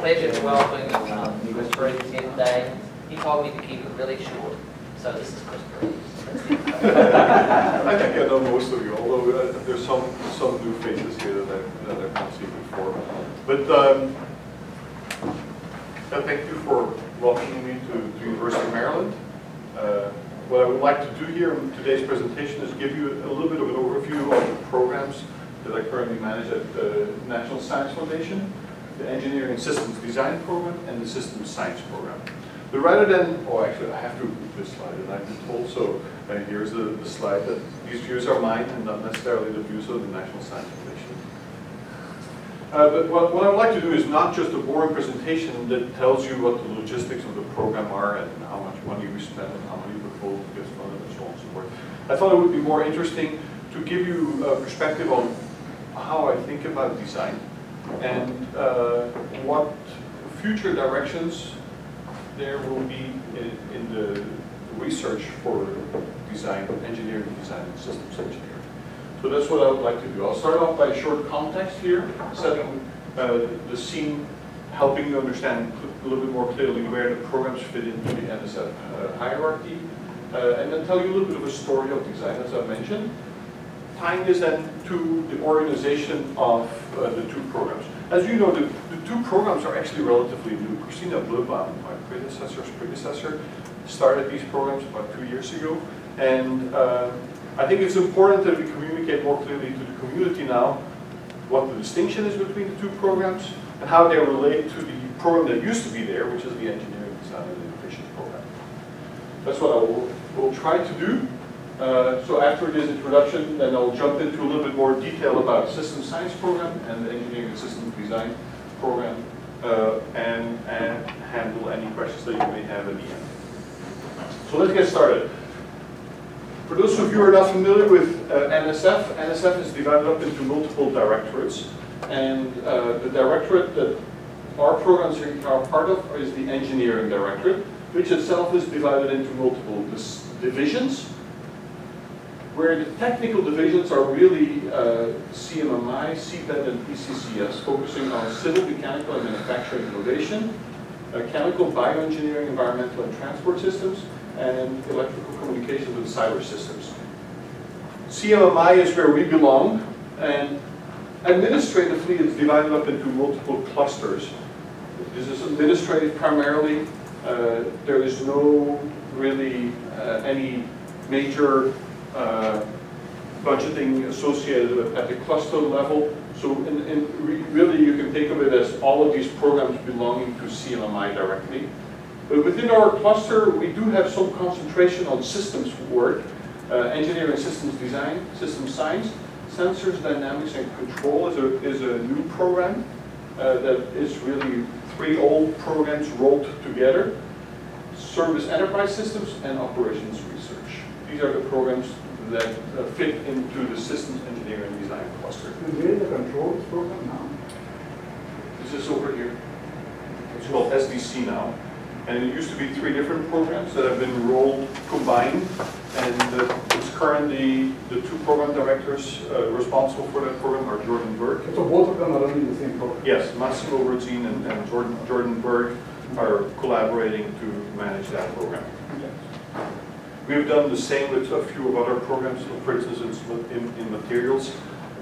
pleasure to welcome um, Chris Paredis here today. He told me to keep it really short, so this is Chris Paredis. I think I know most of you, although uh, there's some, some new faces here that I've, that I've not seen before. But um, thank you for welcoming me to the University of Maryland. Uh, what I would like to do here in today's presentation is give you a little bit of an overview of the programs that I currently manage at the National Science Foundation, the Engineering Systems Design Program, and the Systems Science Program. But rather than, oh actually I have to move this slide and I've been told so, uh, here's the, the slide that these views are mine and not necessarily the views of the National Science Foundation. Uh, but what, what I would like to do is not just a boring presentation that tells you what the logistics of the program are and how much money we spend and how many proposals get funded and so on and so forth. I thought it would be more interesting to give you a perspective on how I think about design and uh, what future directions there will be in, in the research for design, engineering design, and systems engineering. So that's what I would like to do. I'll start off by a short context here, setting uh, the scene, helping you understand a little bit more clearly where the programs fit into the NSF uh, hierarchy, uh, and then tell you a little bit of a story of design, as I mentioned. Tying this then to the organization of uh, the two programs. As you know, the, the two programs are actually relatively new. Christina Bloebaum, my predecessor's predecessor, started these programs about two years ago, and uh, I think it's important that we communicate more clearly to the community now what the distinction is between the two programs and how they relate to the program that used to be there, which is the Engineering Design and Innovation Program. That's what I will, will try to do. Uh, so after this introduction, then I'll jump into a little bit more detail about System Science Program and the Engineering and Systems Design Program uh, and, and handle any questions that you may have at the end. So let's get started. For those of you who are not familiar with uh, NSF, NSF is divided up into multiple directorates. And uh, the directorate that our programs are part of is the engineering directorate, which itself is divided into multiple divisions, where the technical divisions are really uh, CMMI, CBET, and ECCS, focusing on civil, mechanical, and manufacturing innovation, uh, chemical, bioengineering, environmental, and transport systems, and electrical communications and cyber systems. CMMI is where we belong, and administratively it's divided up into multiple clusters. This is administrative primarily. Uh, there is no really uh, any major uh, budgeting associated at the cluster level. So in, in re really you can think of it as all of these programs belonging to CMMI directly. But within our cluster, we do have some concentration on systems work, uh, engineering systems design, systems science. Sensors, dynamics, and control is a, is a new program uh, that is really three old programs rolled together. Service enterprise systems and operations. These are the programs that uh, fit into the systems engineering design cluster. Where is the controls program now? This is over here. It's called SDC now. And it used to be three different programs that have been rolled, combined, and uh, it's currently the two program directors uh, responsible for that program are Jordan Berg. So both of them are running the same program? Yes, Massimo Ruzzene and, and Jordan, Jordan Berg are collaborating to manage that program. We've done the same with a few of other programs. For instance, in, in materials,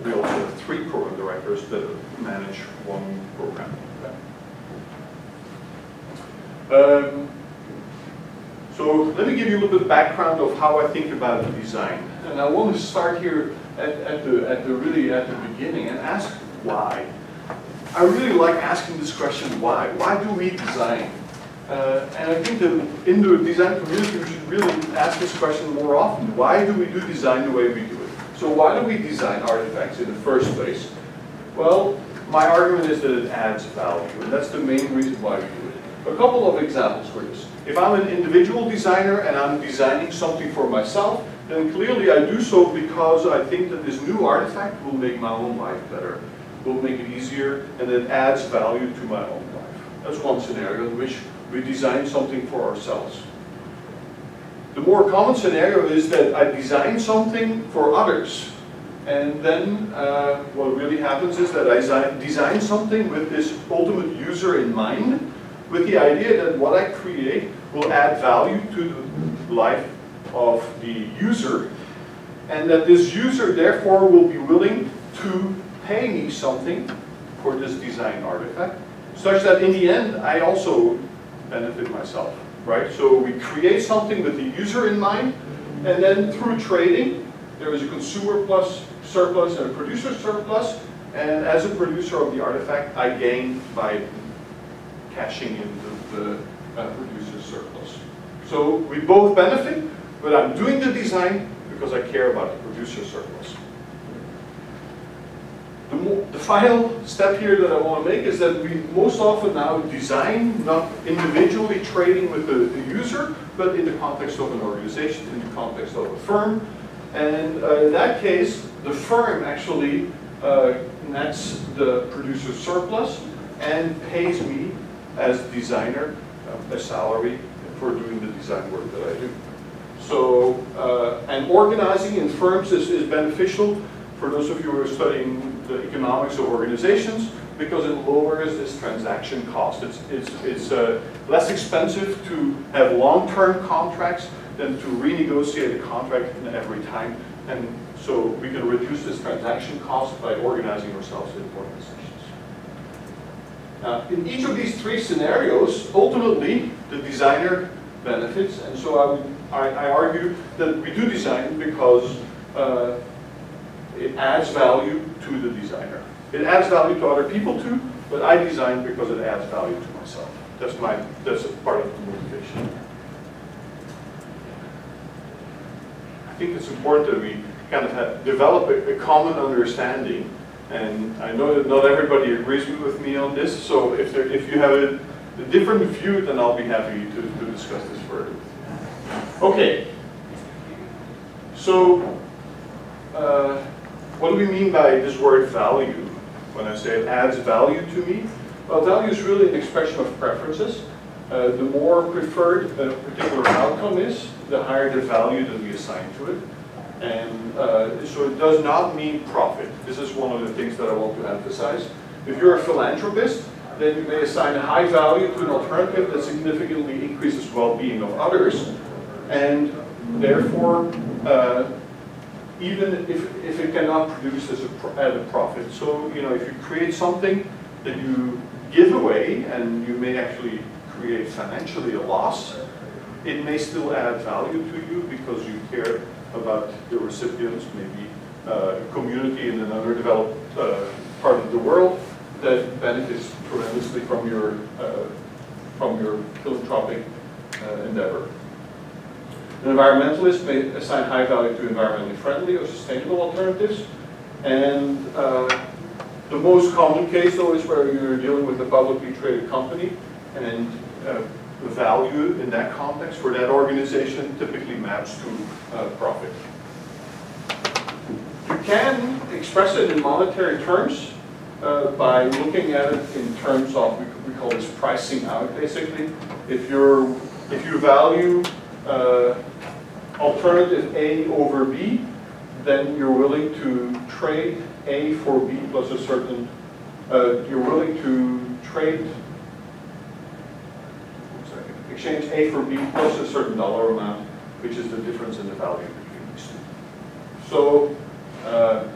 we also have three program directors that manage one program. Um, so let me give you a little bit of background of how I think about the design. And I want to start here at, at, the, at the really at the beginning and ask why. I really like asking this question, why? Why do we design? Uh, and I think that in the design community really ask this question more often. Why do we do design the way we do it? So why do we design artifacts in the first place? Well, my argument is that it adds value, and that's the main reason why we do it. A couple of examples for this. If I'm an individual designer and I'm designing something for myself, then clearly I do so because I think that this new artifact will make my own life better, will make it easier, and it adds value to my own life. That's one scenario in which we design something for ourselves. The more common scenario is that I design something for others, And then uh, what really happens is that I design, something with this ultimate user in mind, with the idea that what I create will add value to the life of the user, and that this user therefore will be willing to pay me something for this design artifact, such that in the end I also benefit myself, right? So we create something with the user in mind, and then through trading, there is a consumer plus surplus and a producer surplus, and as a producer of the artifact, I gain by cashing in the, the uh, surplus. So we both benefit, but I'm doing the design because I care about the producer surplus. The, the final step here that I want to make is that we most often now design not individually trading with the, the user, but in the context of an organization, in the context of a firm. And uh, in that case, the firm actually uh, nets the producer surplus and pays me as designer uh, a salary for doing the design work that I do. So, uh, and organizing in firms is, is beneficial for those of you who are studying the economics of organizations because it lowers this transaction cost. It's, it's, it's uh, less expensive to have long-term contracts than to renegotiate a contract every time. And so we can reduce this transaction cost by organizing ourselves in organizations. Now, in each of these three scenarios, ultimately, the designer benefits. And so I, would, I, I argue that we do design because uh, it adds value to the designer. It adds value to other people too, but I design because it adds value to myself. That's my, that's part of the motivation. I think it's important that we kind of have, develop a, a common understanding and I know that not everybody agrees with me on this, so if, there, if you have a, a different view, then I'll be happy to, to discuss this further. Okay. So, uh, what do we mean by this word value? When I say it adds value to me? Well, value is really an expression of preferences. Uh, the more preferred a particular outcome is, the higher the value that we assign to it. And uh, so it does not mean profit. This is one of the things that I want to emphasize. If you're a philanthropist, then you may assign a high value to an alternative that significantly increases well-being of others. And therefore, uh, even if, if it cannot produce as a, a profit. So, you know, if you create something that you give away and you may actually create financially a loss, it may still add value to you because you care about the recipients, maybe uh, a community in an underdeveloped uh, part of the world that benefits tremendously from your uh, from your philanthropic uh, endeavor. An environmentalist may assign high value to environmentally friendly or sustainable alternatives, and uh, the most common case though is where you're dealing with a publicly traded company and uh, the value in that context for that organization typically maps to uh, profit. You can express it in monetary terms uh, by looking at it in terms of, we, we call this pricing out basically. If, you're, if you value uh, alternative A over B, then you're willing to trade A for B plus a certain, uh, you're willing to trade exchange A for B plus a certain dollar amount, which is the difference in the value between these two. So, uh,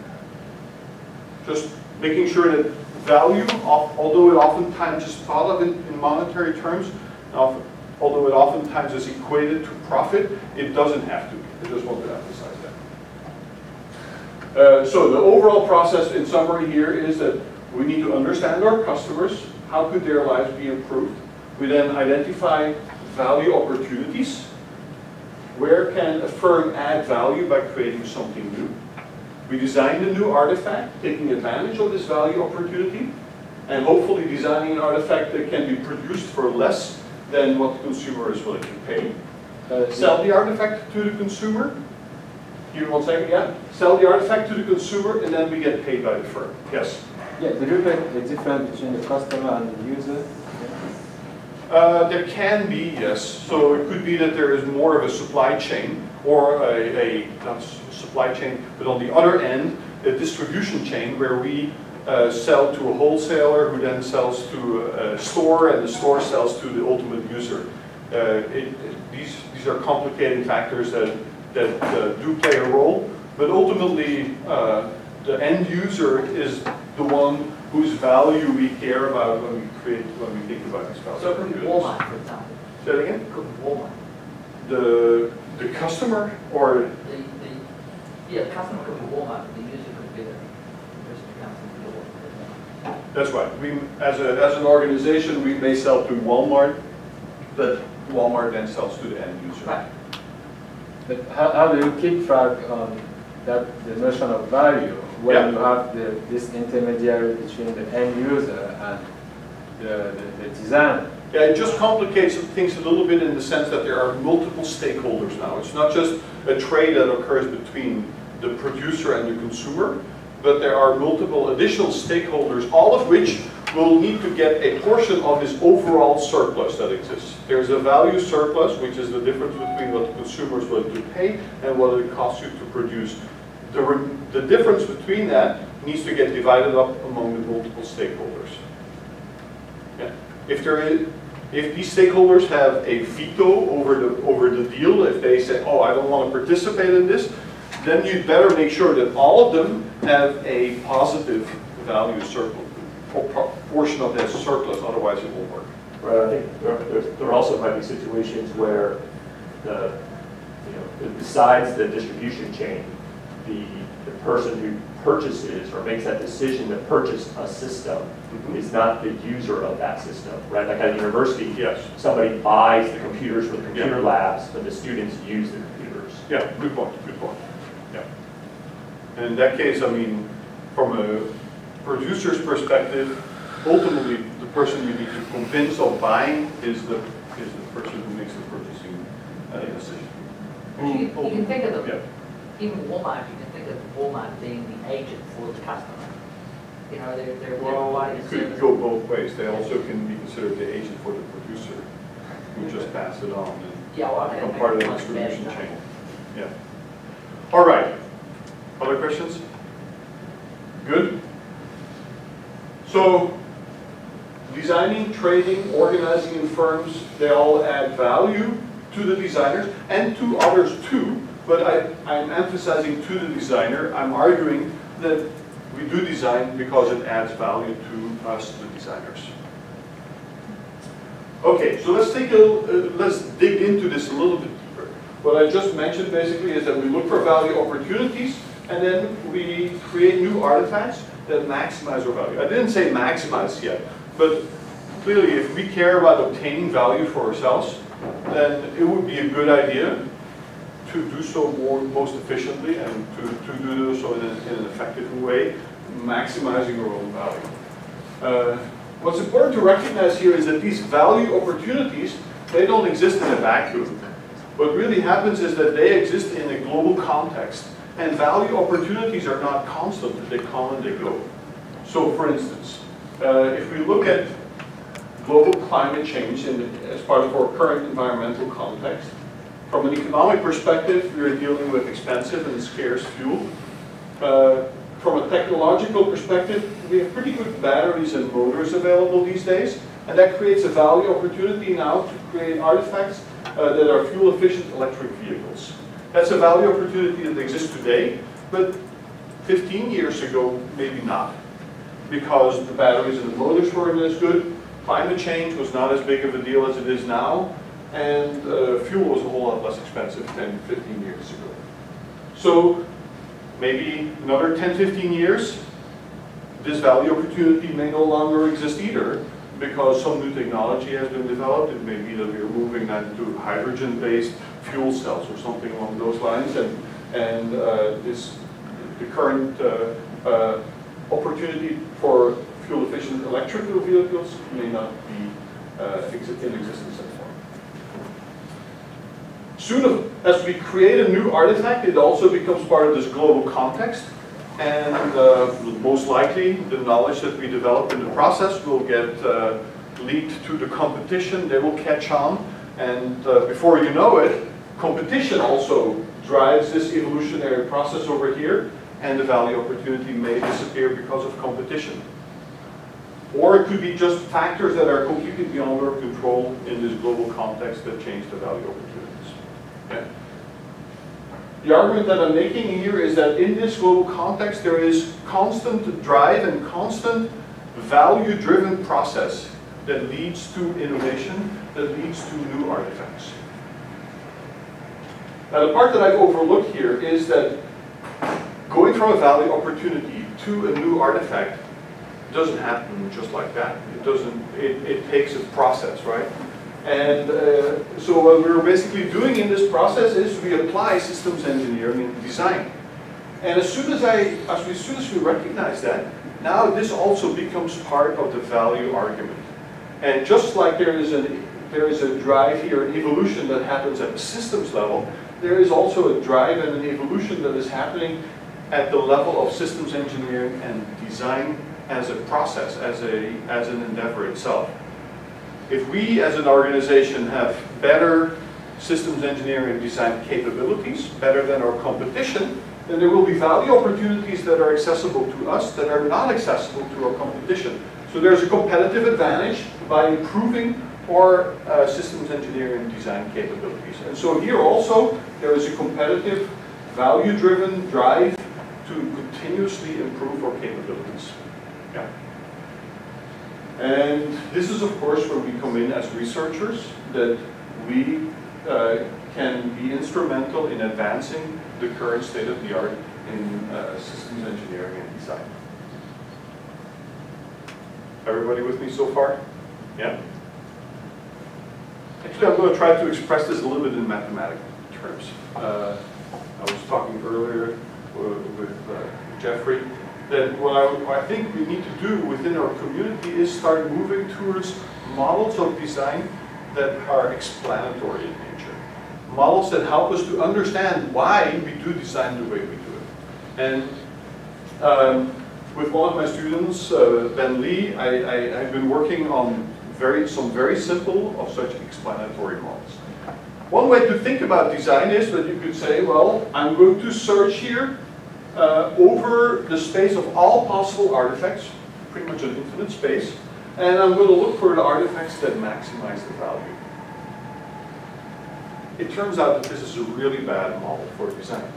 just making sure that value, although it oftentimes is thought of in, in monetary terms, although it oftentimes is equated to profit, it doesn't have to be. I just want to emphasize that. Uh, so the overall process in summary here is that we need to understand our customers, how could their lives be improved, we then identify value opportunities. Where can a firm add value by creating something new? We design the new artifact, taking advantage of this value opportunity, and hopefully designing an artifact that can be produced for less than what the consumer is willing to pay. Uh, sell the artifact to the consumer. you Here, one second, yeah. Sell the artifact to the consumer, and then we get paid by the firm. Yes? Yeah, the you make the difference between the customer and the user? Uh, there can be, yes. So it could be that there is more of a supply chain or a, a not supply chain, but on the other end, a distribution chain where we uh, sell to a wholesaler who then sells to a, a store and the store sells to the ultimate user. Uh, it, it- these, these are complicating factors that, that uh, do play a role, but ultimately uh, the end user is the one whose value we care about when we create, when we think about these value. So it could be. Walmart, for example. Say that again? It could be Walmart. The, the customer or, The, the, yeah, the customer could be Walmart, but the user could be the person who comes in the door. That's right, we, as a, as an organization, we may sell to Walmart, but Walmart then sells to the end user. Right. But how, how do you keep track on that, the notion of value when Yeah. you have the, this intermediary between the end user and the, the, the designer? Yeah, it just complicates things a little bit in the sense that there are multiple stakeholders now. It's not just a trade that occurs between the producer and the consumer, but there are multiple additional stakeholders, all of which will need to get a portion of this overall surplus that exists. There's a value surplus, which is the difference between what the consumer is willing to pay and what it costs you to produce. The, the difference between that needs to get divided up among the multiple stakeholders. Yeah. If there is, if these stakeholders have a veto over the, over the deal, if they say, oh, I don't want to participate in this, then you'd better make sure that all of them have a positive value surplus, or portion of that surplus, otherwise it won't work. Right, I think there, there- also might be situations where the, you know, besides the distribution chain, the, the person who purchases or makes that decision to purchase a system mm-hmm. is not the user of that system, right? Like at a university, Yes. somebody buys the computers for the computer Yeah. labs, but the students use the computers. Yeah, good point, good point. Yeah. And in that case, I mean, from a producer's perspective, ultimately, the person you need to convince of buying is the, is the person who makes the purchasing uh, decision. You, can- you can think of Yeah. the, even Walmart, you can think of Walmart being the agent for the customer. You know, they're, they're they're Well, providing it could service. go both ways. They also can be considered the agent for the producer, who just pass it on and Yeah, well, become part of the distribution chain. Yeah. All right. Questions? Good? So, designing, trading, organizing in firms, they all add value to the designers and to others too. But I, I'm emphasizing to the designer, I'm arguing that we do design because it adds value to us, the designers. Okay, so let's take a, uh, let's dig into this a little bit deeper. What I just mentioned basically is that we look for value opportunities and then we create new artifacts that maximize our value. I didn't say maximize yet, but clearly if we care about obtaining value for ourselves, then it would be a good idea to do so more, most efficiently and to, to do so in, a, in an effective way, maximizing our own value. Uh, what's important to recognize here is that these value opportunities, they don't exist in a vacuum. What really happens is that they exist in a global context. And value opportunities are not constant, they come and they go. So for instance, uh, if we look at global climate change in, as part of our current environmental context, from an economic perspective, we are dealing with expensive and scarce fuel. Uh, from a technological perspective, we have pretty good batteries and motors available these days, and that creates a value opportunity now to create artifacts uh, that are fuel-efficient electric vehicles. That's a value opportunity that exists today, but 15 years ago, maybe not, because the batteries and the motors weren't as good, climate change was not as big of a deal as it is now, and uh, fuel was a whole lot less expensive than 15 years ago. So maybe another 10, 15 years, this value opportunity may no longer exist either because some new technology has been developed. It may be that we are moving then to hydrogen-based fuel cells or something along those lines, and and uh, this the current uh, uh, opportunity for fuel-efficient electrical vehicles may not be uh, in existence anymore. Soon as we create a new artifact, it also becomes part of this global context. And uh, most likely, the knowledge that we develop in the process will get uh, leaked to the competition. They will catch on. And uh, before you know it, competition also drives this evolutionary process over here. and the value opportunity may disappear because of competition. Or it could be just factors that are completely beyond our control in this global context that change the value opportunities. The argument that I'm making here is that in this global context, there is constant drive and constant value-driven process that leads to innovation, that leads to new artifacts. Now, the part that I've overlooked here is that going from a value opportunity to a new artifact doesn't happen just like that. It doesn't, it, it takes a process, right? And uh, so what we're basically doing in this process is we apply systems engineering and design. And as soon as I, as, we, as soon as we recognize that, now this also becomes part of the value argument. And just like there is an there is a drive here, an evolution that happens at the systems level, there is also a drive and an evolution that is happening at the level of systems engineering and design as a process, as, a, as an endeavor itself. If we as an organization have better systems engineering design capabilities, better than our competition, then there will be value opportunities that are accessible to us that are not accessible to our competition. So there's a competitive advantage by improving our uh, systems engineering design capabilities. And so here also, there is a competitive, value-driven drive to continuously improve our capabilities. And this is, of course, where we come in as researchers, that we uh, can be instrumental in advancing the current state of the art in uh, systems engineering and design. Everybody with me so far? Yeah? Actually, I'm going to try to express this a little bit in mathematical terms. Uh, I was talking earlier uh, with uh, Jeffrey that what I, what I think we need to do within our community is start moving towards models of design that are explanatory in nature. Models that help us to understand why we do design the way we do it. And um, with one of my students, uh, Ben Lee, I, have been working on very, some very simple of such explanatory models. One way to think about design is that you could say, well, I'm going to search here uh, over the space of all possible artifacts, pretty much an infinite space, and I'm going to look for the artifacts that maximize the value. It turns out that this is a really bad model for design.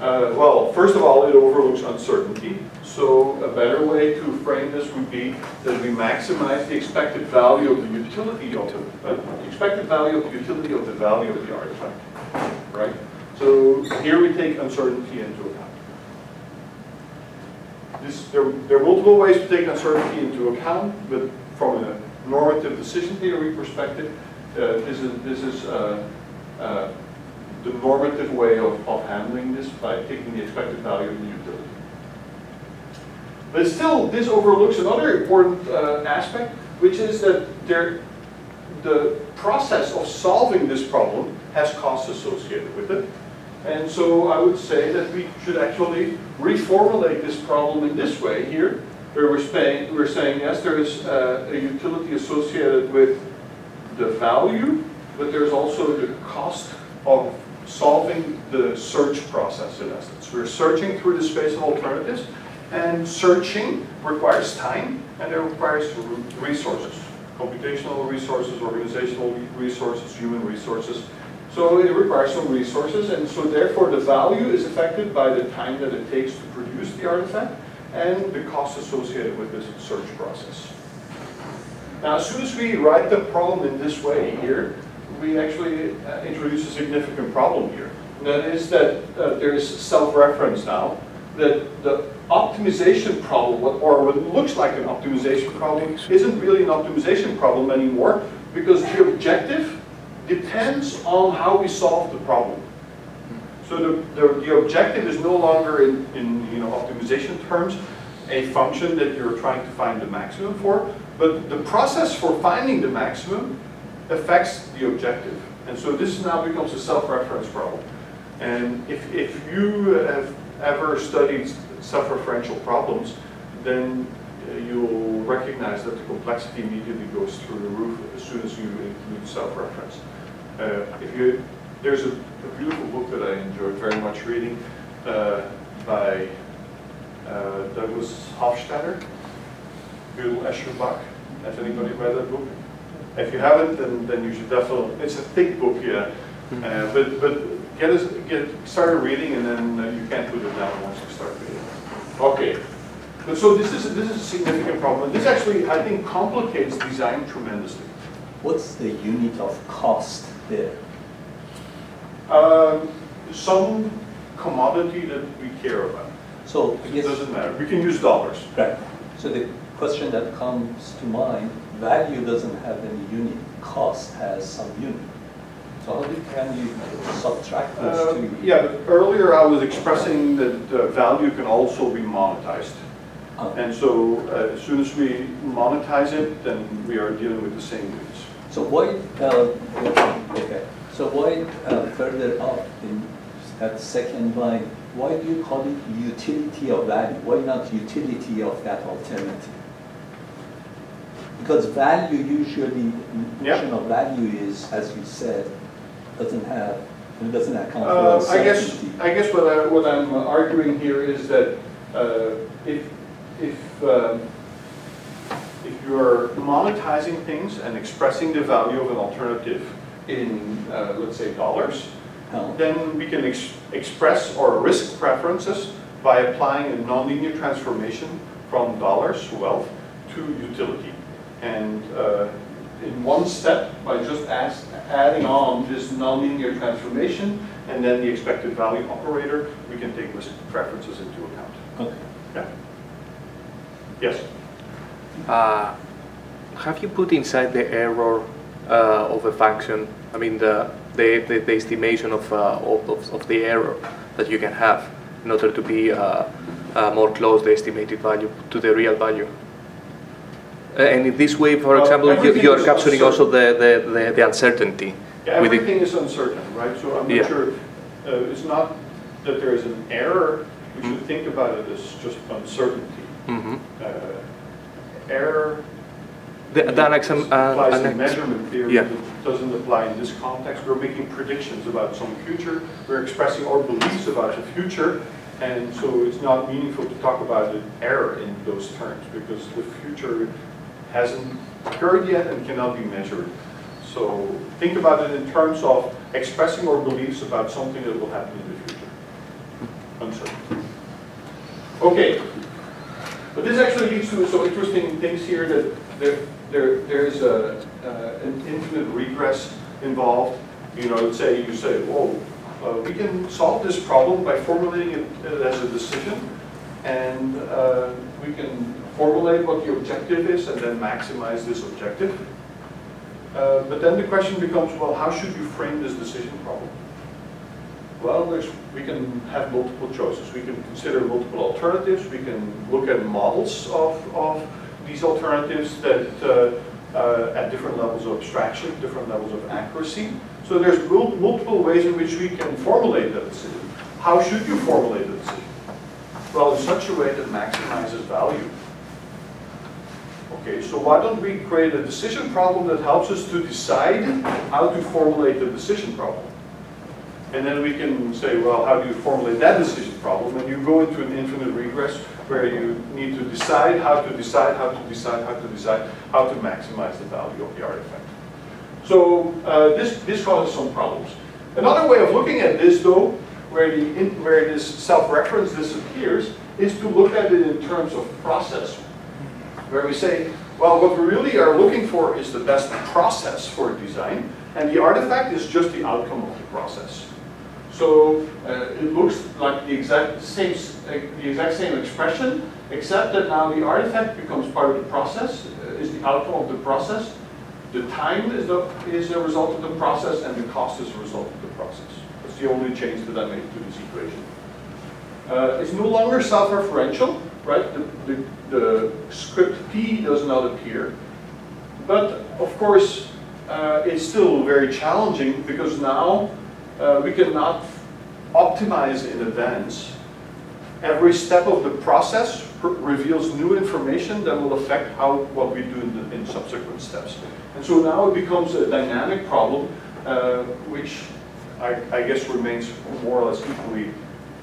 Uh, well, first of all, it overlooks uncertainty. So a better way to frame this would be that we maximize the expected value of the utility of the, uh, expected value of the utility of the value of the artifact, right? So here we take uncertainty into account. This, there, there are multiple ways to take uncertainty into account, but from a normative decision theory perspective, uh, this is, this is uh, uh, the normative way of, of handling this by taking the expected value of the utility. But still, this overlooks another important uh, aspect, which is that there, the process of solving this problem has costs associated with it. And so I would say that we should actually reformulate this problem in this way here, where we're, saying, we're saying yes, there is uh, a utility associated with the value, but there's also the cost of solving the search process in essence. We're searching through the space of alternatives, and searching requires time, and it requires resources, computational resources, organizational resources, human resources. So it requires some resources, and so therefore the value is affected by the time that it takes to produce the artifact and the cost associated with this search process. Now, as soon as we write the problem in this way here, we actually uh, introduce a significant problem here. And that is that uh, there is self-reference now, that the optimization problem, or what looks like an optimization problem, isn't really an optimization problem anymore, because the objective depends on how we solve the problem. So the, the, the objective is no longer in, in you know, optimization terms, a function that you're trying to find the maximum for, but the process for finding the maximum affects the objective. And so this now becomes a self-reference problem. And if, if you have ever studied self-referential problems, then uh, you'll recognize that the complexity immediately goes through the roof as soon as you include self-reference. Uh, if you, there's a, a, beautiful book that I enjoyed very much reading uh, by uh, Douglas Hofstadter, Gödel, Escher, Bach. Has anybody read that book? If you haven't, then, then you should definitely, it's a thick book, yeah. Uh, But, but get us, get, started reading and then uh, you can't put it down once you start reading. Okay. But so this is, this is a significant problem. This actually, I think, complicates design tremendously. What's the unit of cost there? Um, Some commodity that we care about. So, It guess, doesn't matter. We can use dollars. right, so the question that comes to mind, value doesn't have any unit, cost has some unit. So how can you subtract those Uh, two? Yeah, but earlier I was expressing that uh, value can also be monetized. Uh, And so uh, as soon as we monetize it, then we are dealing with the same. So why, uh, okay, so why uh, further up in that second line, why do you call it utility of value? Why not utility of that alternative? Because value usually, Yeah. notion of value is, as you said, doesn't have, it doesn't account Uh, for I guess. I guess what I, what I'm arguing here is that uh, if, if, um, if you're monetizing things and expressing the value of an alternative in, uh, let's say, dollars, Uh, then we can ex- express our risk preferences by applying a nonlinear transformation from dollars, wealth, to utility. And uh, in one step, by just ask- adding on this nonlinear transformation and then the expected value operator, we can take risk preferences into account. Okay. Yeah? Yes? Uh, have you put inside the error uh, of a function, I mean the, the, the, the estimation of, uh, of, of, the error that you can have in order to be uh, uh, more close the estimated value to the real value? And in this way, for Well, example, you, you, are capturing also the, the, the, the uncertainty. Yeah, everything is uncertain, right? So I'm Yeah. not sure, uh, it's not that there is an error, we should think about it as just uncertainty. Mhm. Uh, Error The, the annex, uh, applies to annex- measurement theory, yeah. it doesn't apply in this context. We're making predictions about some future, we're expressing our beliefs about the future, and so it's not meaningful to talk about an error in those terms, because the future hasn't occurred yet and cannot be measured. So think about it in terms of expressing our beliefs about something that will happen in the future. Uncertain. Okay, but this actually leads to some interesting things here that there, there, there's a, uh, an infinite regress involved. You know, say you say, whoa, uh, we can solve this problem by formulating it uh, as a decision, and uh, we can formulate what the objective is and then maximize this objective. Uh, but then the question becomes, well, how should you frame this decision problem? Well, we can have multiple choices. We can consider multiple alternatives. We can look at models of, of these alternatives that, uh, uh, at different levels of abstraction, different levels of accuracy. So there's mul- multiple ways in which we can formulate that decision. How should you formulate the decision? Well, in such a way that maximizes value. Okay, so why don't we create a decision problem that helps us to decide how to formulate the decision problem? And then we can say, well, how do you formulate that decision problem? And you go into an infinite regress where you need to decide how to decide, how to decide, how to decide, how to maximize the value of the artifact. So uh, this, this causes some problems. Another way of looking at this, though, where, the, in, where this self-reference disappears, is to look at it in terms of process. Where we say, well, what we really are looking for is the best process for design, and the artifact is just the outcome of the process. So uh, it looks like the exact same, uh, the exact same expression, except that now the artifact becomes part of the process, uh, is the outcome of the process. The time is the is a result of the process, and the cost is a result of the process. That's the only change that I made to this equation. Uh, it's no longer self-referential, right? The, the, the script P does not appear. But of course, uh, it's still very challenging because now uh, we cannot optimize in advance. Every step of the process pr- reveals new information that will affect how what we do in, the, in subsequent steps. And so now it becomes a dynamic problem, uh, which I, I guess remains more or less equally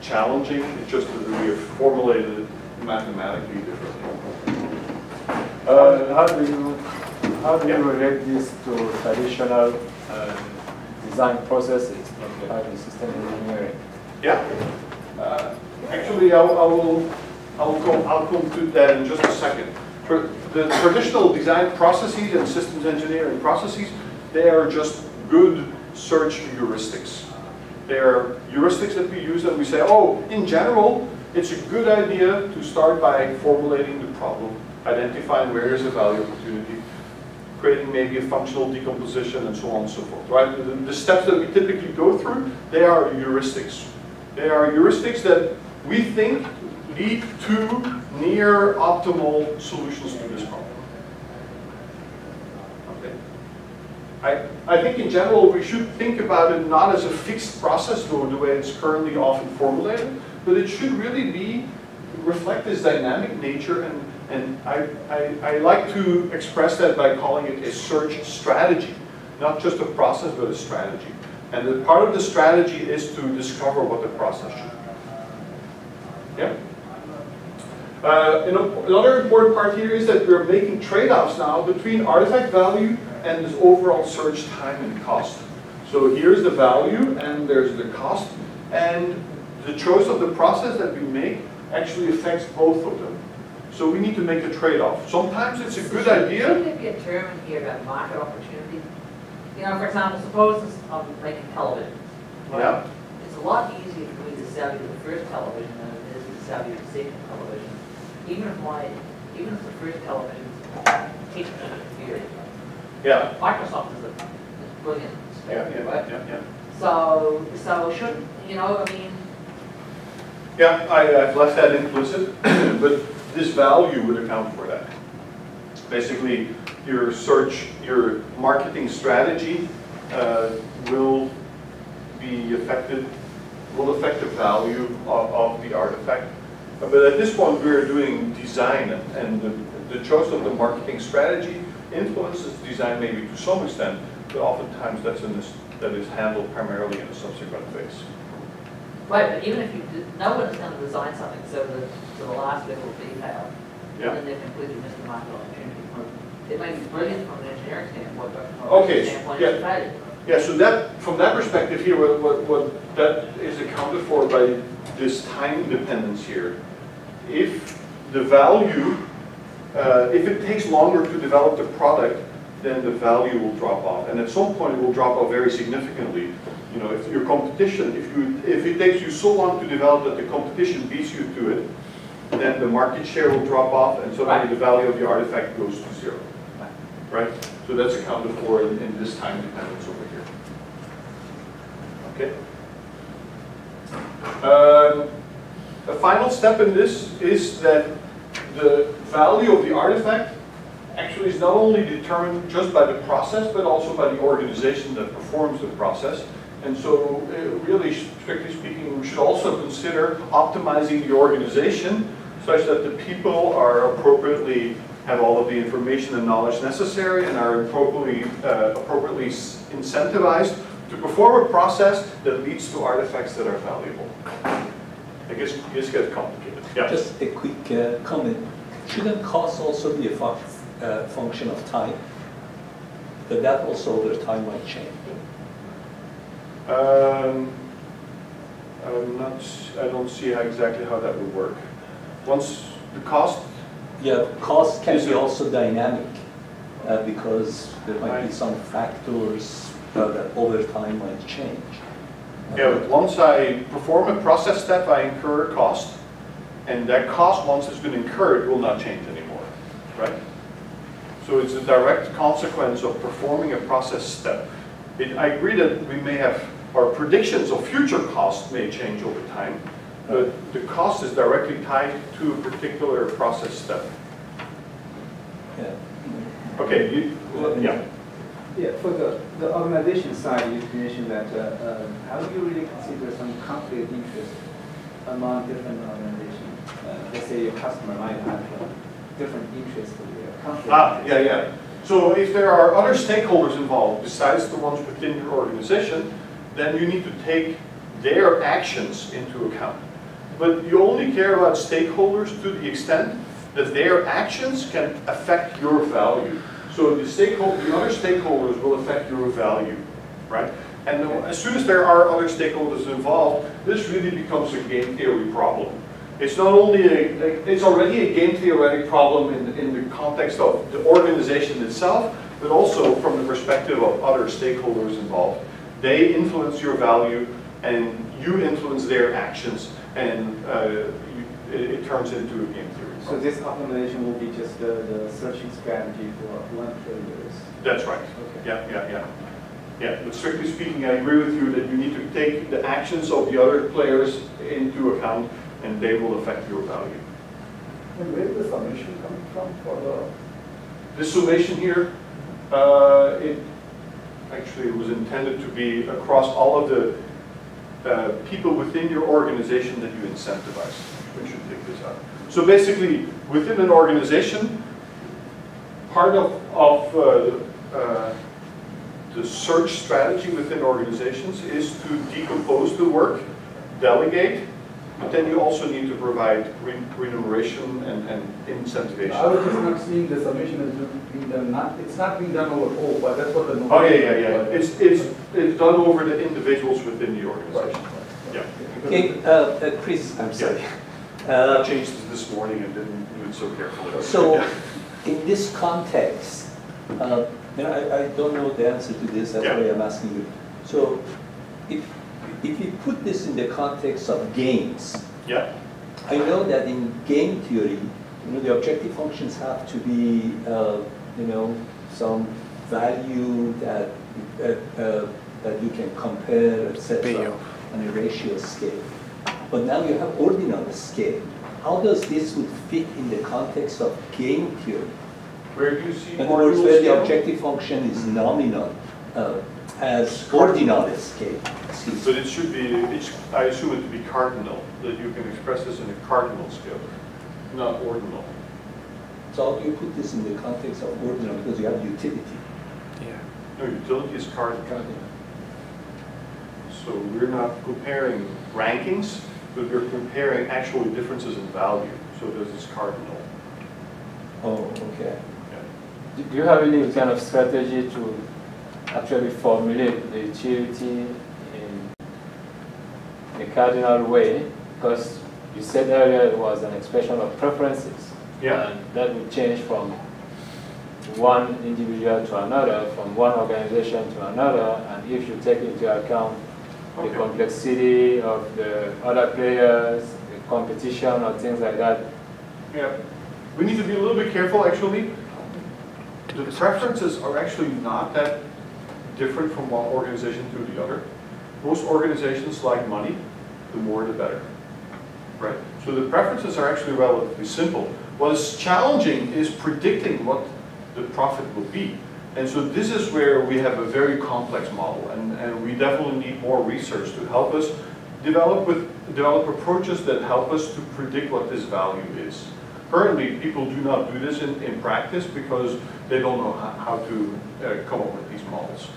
challenging, it's just that we have formulated it mathematically differently. Uh, how do you, how do you relate this to traditional um, design processes having system engineering? Yeah. Uh, Actually, I I will, I will come, I'll come to that in just a second. The traditional design processes and systems engineering processes, they are just good search heuristics. They are heuristics that we use and we say, oh, in general, it's a good idea to start by formulating the problem, identifying where is a value opportunity, creating maybe a functional decomposition and so on and so forth, right? The, the steps that we typically go through, they are heuristics. They are heuristics that we think lead to near optimal solutions to this problem. Okay. I, I think in general, we should think about it not as a fixed process, though the way it's currently often formulated, but it should really be, reflect this dynamic nature, and, and I, I, I like to express that by calling it a search strategy, not just a process, but a strategy. And the part of the strategy is to discover what the process should be. Yeah? Uh, another important part here is that we're making trade-offs now between artifact value and this overall search time and cost. So here's the value and there's the cost, and the choice of the process that we make actually affects both of them. So we need to make a trade-off. Sometimes it's a good idea. Shouldn't there be a term in here about market opportunity? You know, for example, suppose this- I'm um, making television. right? Yeah. It's a lot easier for me to sell you the first television than it is to sell you the second television. Even if my, even if the first television is teaching me theory. Yeah. Microsoft is a is brilliant. Yeah, yeah, right? yeah, yeah. So, so shouldn't, you know, I mean, Yeah, I, I've left that implicit, but this value would account for that. Basically, your search, your marketing strategy uh, will be affected, will affect the value of, of the artifact. But at this point, we're doing design, and the, the choice of the marketing strategy influences design maybe to some extent, but oftentimes that's in this, that is handled primarily in a subsequent phase. Right, but even if you, did- no one's gonna design something so that, to the last level of detail, Yeah. then they've completely missed the market opportunity. It may be brilliant from an engineering standpoint, but from a Okay, business standpoint, yeah. it's a failure. Yeah, so that, from that perspective here, what, what, what that is accounted for by this time dependence here. If the value, uh, if it takes longer to develop the product, then the value will drop off. And at some point, it will drop off very significantly. You know, if your competition, if you, if it takes you so long to develop that the competition beats you to it, then the market share will drop off and suddenly Right. the value of the artifact goes to zero. Right? So that's accounted for in, in this time dependence over here. Okay? Um, A final step in this is that the value of the artifact actually is not only determined just by the process, but also by the organization that performs the process. And so uh, really, strictly speaking, we should also consider optimizing the organization such that the people are appropriately, have all of the information and knowledge necessary and are appropriately, uh, appropriately incentivized to perform a process that leads to artifacts that are valuable. I guess this gets complicated. Yeah. Just a quick uh, comment. Shouldn't cost also be a func- uh, function of time? But that also over time might change. Um, I'm not, I don't see how- exactly how that would work. Once the cost, Yeah, cost can be also dynamic uh, because there might be some factors uh, that over time might change. yeah, but once I perform a process step, I incur a cost. And that cost, once it's been incurred, will not change anymore, right? So it's a direct consequence of performing a process step. It, I agree that we may have, our predictions of future costs may change over time, but the cost is directly tied to a particular process step. Yeah. Okay, you, yeah. Yeah, for the, the organization side, you mentioned that, uh, uh, how do you really consider some conflict of interest among different organizations? Uh, Let's say your customer might have uh, different interests with your conflict. Ah, yeah, yeah. So if there are other stakeholders involved besides the ones within your organization, then you need to take their actions into account. but you only care about stakeholders to the extent that their actions can affect your value. So the stakeholder, the other stakeholders will affect your value, right? And as soon as there are other stakeholders involved, this really becomes a game theory problem. It's not only a, it's already a game theoretic problem in, in the context of the organization itself, but also from the perspective of other stakeholders involved. They influence your value and you influence their actions and uh, you, it, it turns into a game theory So this optimization will be just the, the searching strategy for one players. That's right. Okay. Yeah, yeah, yeah. Yeah, but strictly speaking, I agree with you that you need to take the actions of the other players into account and they will affect your value. And where is the summation coming from for the, This summation here, uh, it actually it was intended to be across all of the uh, people within your organization that you incentivize. We should take this out. So basically, within an organization, part of, of uh, uh, the search strategy within organizations is to decompose the work, delegate, but then you also need to provide re- remuneration and, and incentivization. I was just not seeing the summation is being done, not, it's not being done over O, but that's what the. Oh, yeah, yeah, yeah. It's, it's, it's done over the individuals within the organization. Yeah. Okay, uh, uh, Chris, I'm sorry. I Uh, changed it this morning and didn't do it so carefully. So, Yeah. in this context, uh, you know, I, I don't know the answer to this, that's Yeah. why I'm asking you. So, if, if you put this in the context of games, Yeah, I know that in game theory, you know, the objective functions have to be, uh, you know, some value that, uh, uh, that you can compare, etc., Payoff. on a ratio scale. But now you have ordinal scale. How does this would fit in the context of game theory? where do you see In other words, ordinal where the objective function is nominal uh, as ordinal scale. Excuse me. But it should be, it's, I assume it to be cardinal, that you can express this in a cardinal scale, not ordinal. So how do you put this in the context of ordinal because you have utility? Yeah. No, utility is cardinal. So we're not comparing rankings, but we're comparing actual differences in value. So this is cardinal. Oh, okay. Do do you have any kind of strategy to actually formulate the utility in a cardinal way? Because you said earlier it was an expression of preferences. Yeah. And that would change from one individual to another, from one organization to another, and if you take into account the complexity of the other players, the competition or things like that, Yeah, we need to be a little bit careful, actually. The preferences are actually not that different from one organization to the other. Most organizations like money, the more the better, right? So the preferences are actually relatively simple. What is challenging is predicting what the profit will be. And so this is where we have a very complex model, and, and we definitely need more research to help us develop with, develop approaches that help us to predict what this value is. Currently, people do not do this in, in practice because they don't know how, to uh, come up with these models.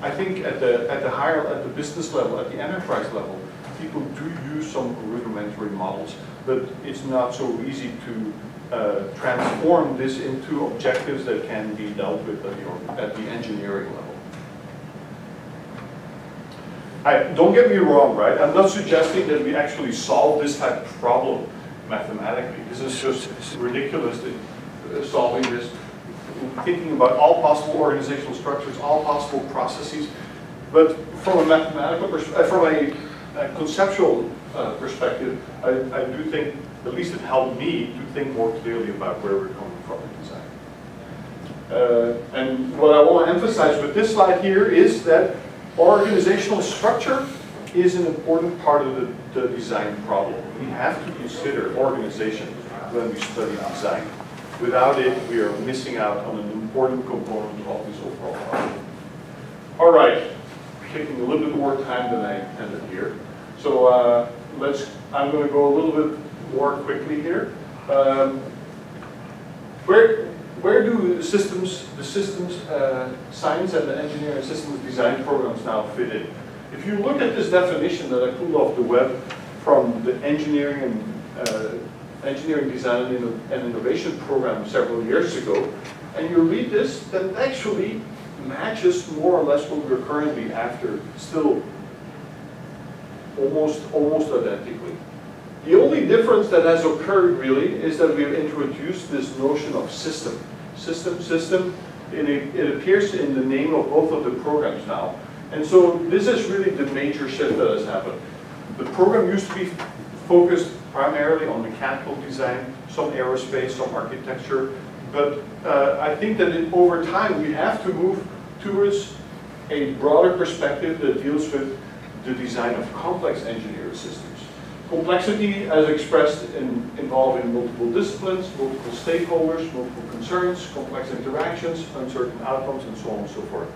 I think at the, at the higher, at the business level, at the enterprise level, people do use some rudimentary models, but it's not so easy to uh, transform this into objectives that can be dealt with at the, at the engineering level. I, don't get me wrong, right? I'm not suggesting that we actually solve this type of problem mathematically. This is just ridiculous uh, solving this, thinking about all possible organizational structures, all possible processes. But from a mathematical, uh, from a uh, conceptual uh, perspective, I, I do think, at least it helped me to think more clearly about where we're coming from in design. Uh, And what I want to emphasize with this slide here is that organizational structure is an important part of the, the design problem. We have to consider organization when we study design. Without it, we are missing out on an important component of this overall problem. All right, taking a little bit more time than I intended here. So uh, let's, I'm going to go a little bit more quickly here. Um, where, where do the systems, the systems uh, science and the engineering systems design programs now fit in? If you look at this definition that I pulled off the web, from the engineering and uh, engineering design and innovation program several years ago, and you read this, then it actually matches more or less what we're currently after, still almost, almost identically. The only difference that has occurred really is that we've introduced this notion of system. System, system, it, it appears in the name of both of the programs now. And so this is really the major shift that has happened. The program used to be focused primarily on mechanical design, some aerospace, some architecture, but uh, I think that in, over time we have to move towards a broader perspective that deals with the design of complex engineered systems. Complexity as expressed in involving multiple disciplines, multiple stakeholders, multiple concerns, complex interactions, uncertain outcomes, and so on and so forth.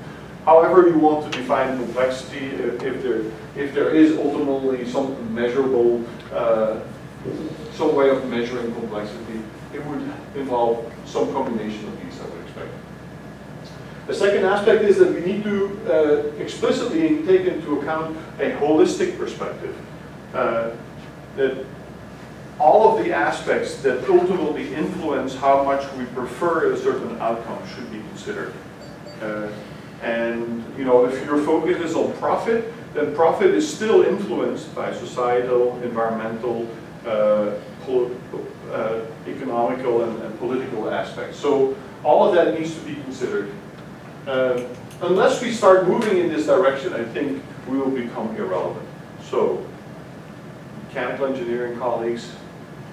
However you want to define complexity, if, there, if there is ultimately some measurable, uh, some way of measuring complexity, it would involve some combination of these, I would expect. The second aspect is that we need to uh, explicitly take into account a holistic perspective. Uh, that all of the aspects that ultimately influence how much we prefer a certain outcome should be considered. Uh, and you know, if your focus is on profit, then profit is still influenced by societal, environmental, economical, and, and political aspects. So all of that needs to be considered. Uh, unless we start moving in this direction, I think we will become irrelevant. So mechanical engineering colleagues,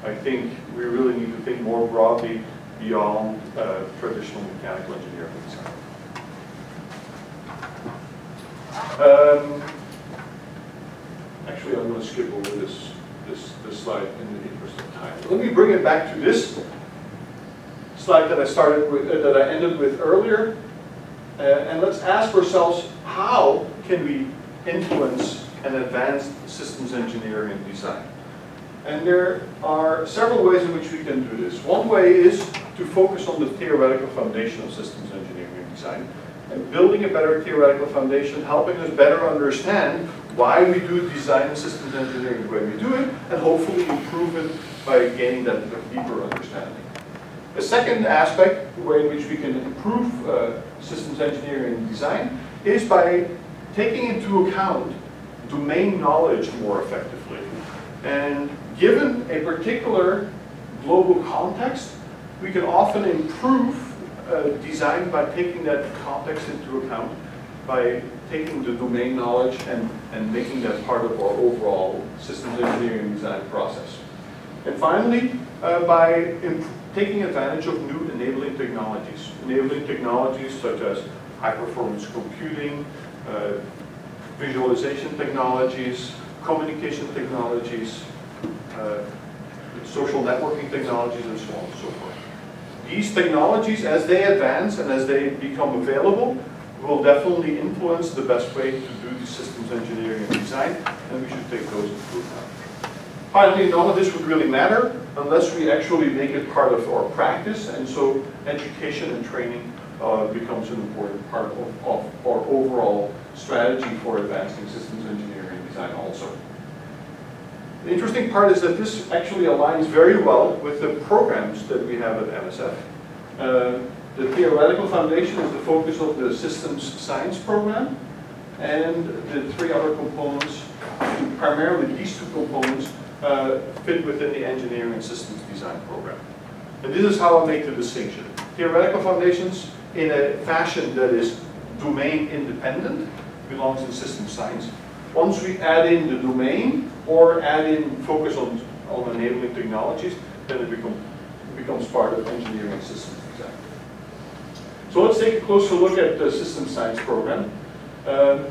I think we really need to think more broadly beyond uh, traditional mechanical engineering. Um, actually, I'm going to skip over this, this, this slide in the interest of time. Let me bring it back to this slide that I started with, uh, that I ended with earlier. Uh, and let's ask ourselves, how can we influence and advance systems engineering and design? And there are several ways in which we can do this. One way is to focus on the theoretical foundation of systems engineering and design and building a better theoretical foundation, helping us better understand why we do design and systems engineering the way we do it, and hopefully improve it by gaining that deeper understanding. The second aspect, the way in which we can improve uh, systems engineering and design, is by taking into account domain knowledge more effectively. And given a particular global context, we can often improve uh, design by taking that context into account, by taking the domain knowledge and, and making that part of our overall systems engineering design process. And finally, uh, by taking advantage of new enabling technologies. Enabling technologies such as high-performance computing, uh, visualization technologies, communication technologies, uh, social networking technologies, and so on and so forth. These technologies, as they advance and as they become available, will definitely influence the best way to do the systems engineering and design, and we should take those into account. Finally, none of this would really matter unless we actually make it part of our practice, and so education and training uh, becomes an important part of, of our overall strategy for advancing systems engineering and design also. The interesting part is that this actually aligns very well with the programs that we have at NSF. Uh, the theoretical foundation is the focus of the systems science program, and the three other components, primarily these two components, uh, fit within the engineering and systems design program. And this is how I make the distinction. Theoretical foundations in a fashion that is domain independent belongs in systems science. Once we add in the domain or add in focus on, on enabling technologies, then it become, becomes part of engineering and systems design. So let's take a closer look at the systems science program. Um,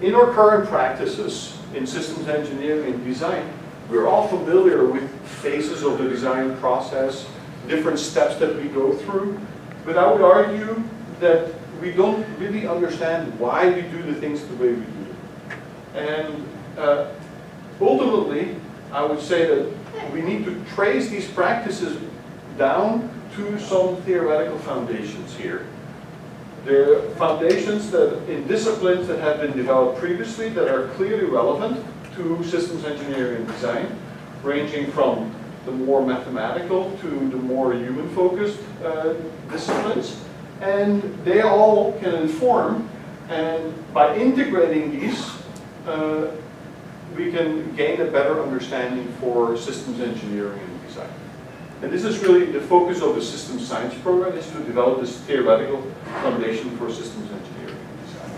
in our current practices in systems engineering and design, we're all familiar with phases of the design process, different steps that we go through, but I would argue that we don't really understand why we do the things the way we do. And uh, ultimately, I would say that we need to trace these practices down to some theoretical foundations here. There are foundations that in disciplines that have been developed previously that are clearly relevant to systems engineering and design, ranging from the more mathematical to the more human-focused uh, disciplines. And they all can inform, and by integrating these, uh, we can gain a better understanding for systems engineering and design. And this is really the focus of the systems science program, is to develop this theoretical foundation for systems engineering and design.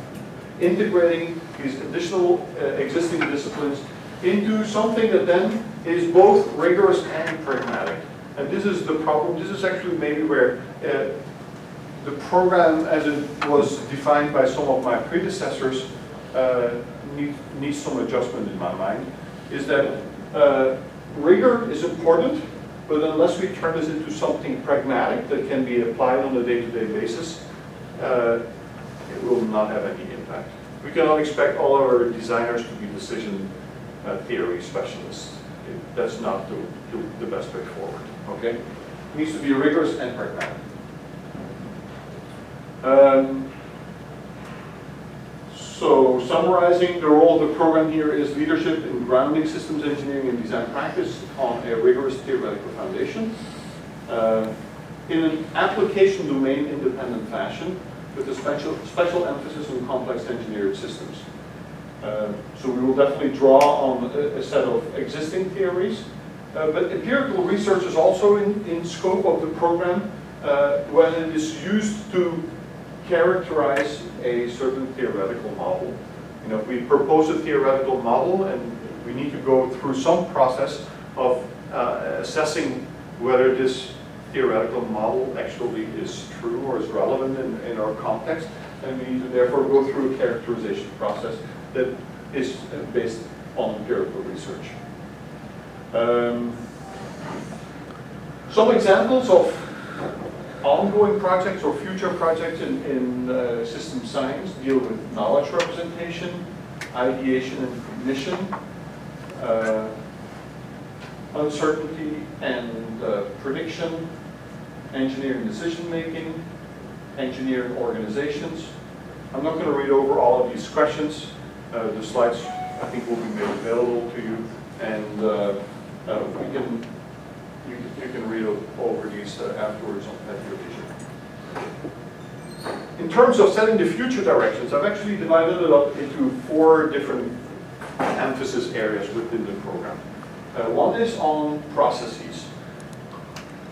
Integrating these additional uh, existing disciplines into something that then is both rigorous and pragmatic. And this is the problem, this is actually maybe where uh, the program as it was defined by some of my predecessors uh, need, needs some adjustment in my mind, is that uh, rigor is important, but unless we turn this into something pragmatic that can be applied on a day-to-day basis, uh, it will not have any impact. We cannot expect all our designers to be decision uh, theory specialists. It- That's not the, the, the best way forward, okay? It needs to be rigorous and pragmatic. Um, so summarizing, the role of the program here is leadership in grounding systems engineering and design practice on a rigorous theoretical foundation. Uh, in an application domain independent fashion with a special, special emphasis on complex engineered systems. Uh, so we will definitely draw on a, a set of existing theories, uh, but empirical research is also in, in scope of the program uh, when it is used to characterize a certain theoretical model. You know, if we propose a theoretical model and we need to go through some process of uh, assessing whether this theoretical model actually is true or is relevant in, in our context, and we need to therefore go through a characterization process that is based on empirical research. Um, some examples of ongoing projects or future projects in, in uh, system science deal with knowledge representation, ideation and cognition, uh, uncertainty and uh, prediction, engineering decision making, engineering organizations. I'm not going to read over all of these questions. Uh, the slides, I think, will be made available to you, and uh, uh, we can you, you can read over these uh, afterwards on- at your leisure. In terms of setting the future directions, I've actually divided it up into four different emphasis areas within the program. Uh, one is on processes,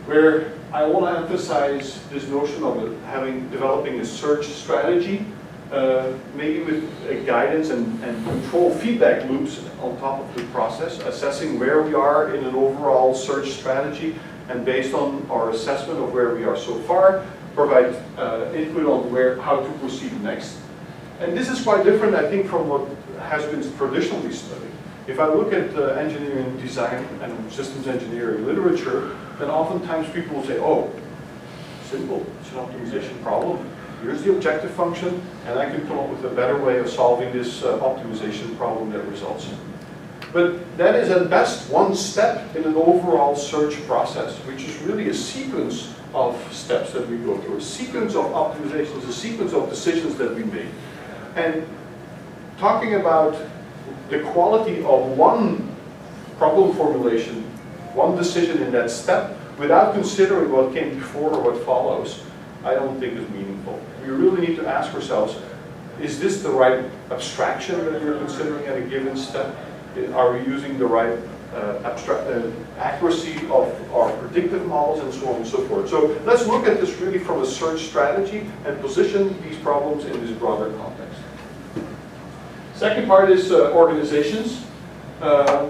where I want to emphasize this notion of having developing a search strategy, uh, maybe with uh, guidance and, and control feedback loops on top of the process, assessing where we are in an overall search strategy, and based on our assessment of where we are so far, provide uh, input on where how to proceed next. And this is quite different, I think, from what has been traditionally studied. If I look at uh, engineering design and systems engineering literature, then oftentimes people will say, oh, simple, it's an optimization problem. Here's the objective function, and I can come up with a better way of solving this uh, optimization problem that results. But that is at best one step in an overall search process, which is really a sequence of steps that we go through, a sequence of optimizations, a sequence of decisions that we make. And talking about the quality of one problem formulation, one decision in that step, without considering what came before or what follows, I don't think is meaningful. We really need to ask ourselves, is this the right abstraction that we're considering at a given step? Are we using the right uh, abstract uh, accuracy of our predictive models and so on and so forth? So let's look at this really from a search strategy and position these problems in this broader context. Second part is uh, organizations. Uh,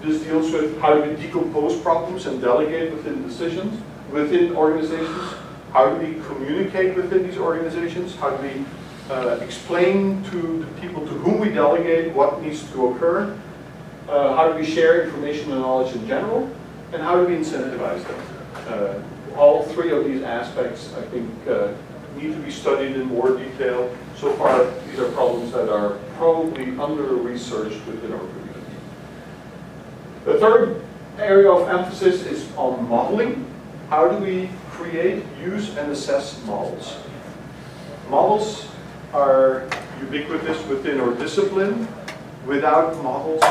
this deals with how do we decompose problems and delegate within decisions, within organizations. How do we communicate within these organizations? How do we uh, explain to the people to whom we delegate what needs to occur? Uh, how do we share information and knowledge in general? And how do we incentivize them? Uh, all three of these aspects, I think, uh, need to be studied in more detail. So far, these are problems that are probably under-researched within our community. The third area of emphasis is on modeling. How do we create, use, and assess models? Models are ubiquitous within our discipline. without models,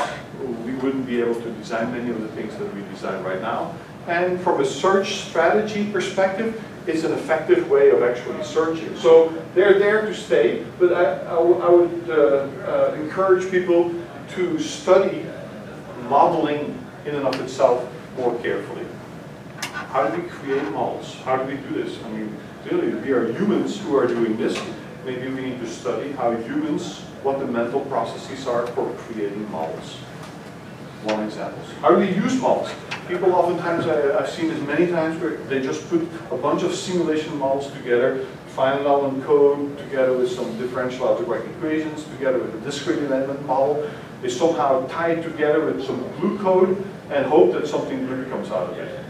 we wouldn't be able to design many of the things that we design right now. And from a search strategy perspective, it's an effective way of actually searching. So they're there to stay, but I, would uh, uh, encourage people to study modeling in and of itself more carefully. How do we create models? How do we do this? I mean, clearly we are humans who are doing this. Maybe we need to study how humans, what the mental processes are for creating models. One example. How do we use models? People oftentimes, I, I've seen this many times, where they just put a bunch of simulation models together, finite element code together with some differential algebraic equations, together with a discrete element model. They somehow tie it together with some glue code and hope that something good comes out of it.